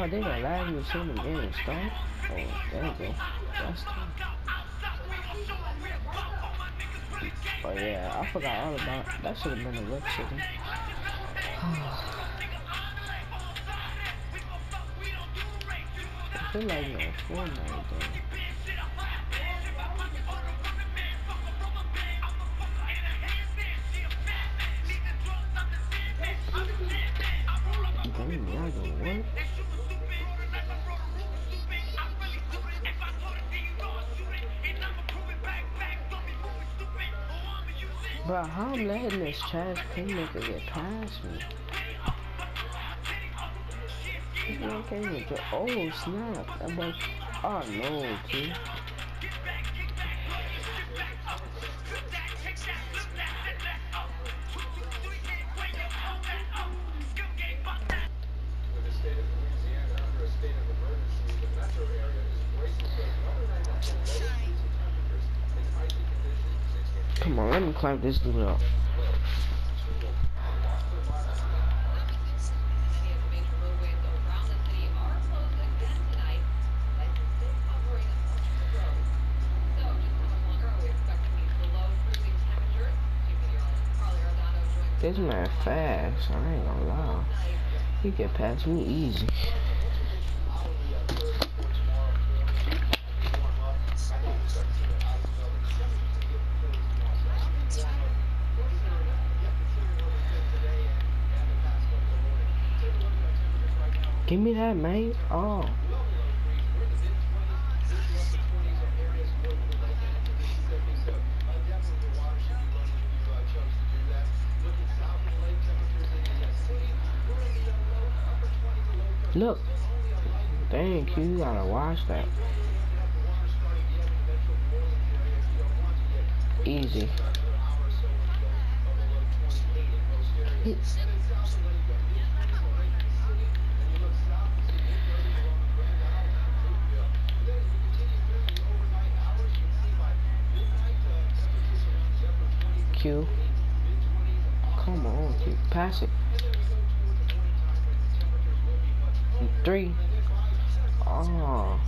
Oh, they got live you see the game start. Oh, there you go. That's tough. Oh yeah, I forgot all about that. Should have been a rip chicken. I feel like no Fortnite though. Bro, how I'm letting this trash playmaker get past me? Oh snap! That boy. Oh no, T. Come on, let me climb this dude up. This man fast. I ain't gonna lie. He get past me easy. Give me that, mate. Oh. Look. Thank you. You gotta watch that. Easy. Q. Come on, Q. Pass it. Three. Oh.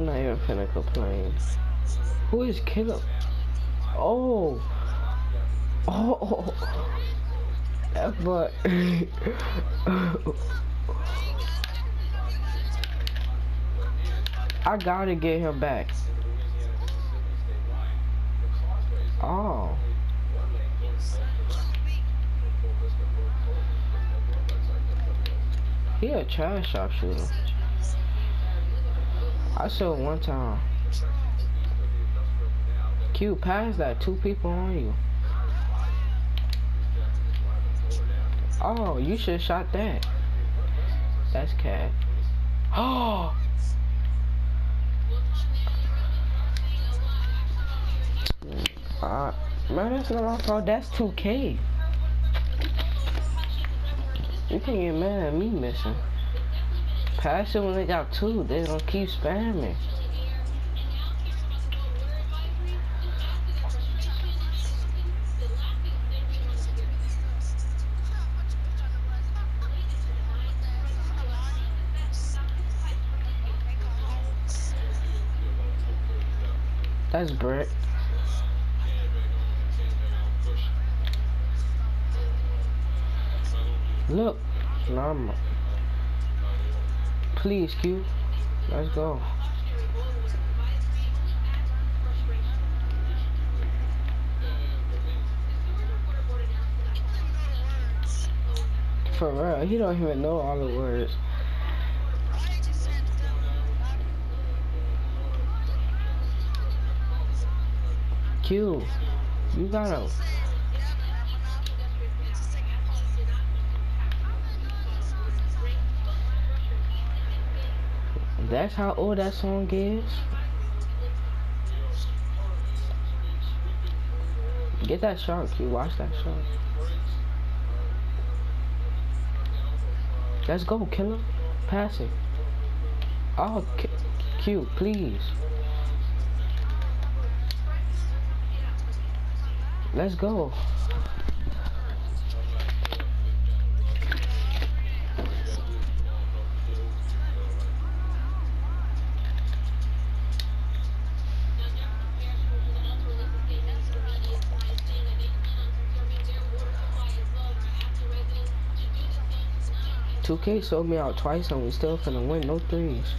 I'm not even finna complain. Who is Killer? Oh. Oh. But. I gotta get him back. Oh. He a trash sharpshooter. I saw one time. Q, pass that. Two people on you. Oh, you should have shot that. That's cat. Oh! Uh, man, that's not my fault. That's 2K. You can't get mad at me missing. Pass it when they got two. They gonna keep spamming. That's Brett. Look, no, I'm Please, Q. Let's go. For real, he don't even know all the words. Q, you gotta. That's how old that song is. Get that shot, Q. Watch that shot. Let's go, kill him. Pass it. Oh, Q please. Let's go. Two K sold me out twice and we still finna win, no threes.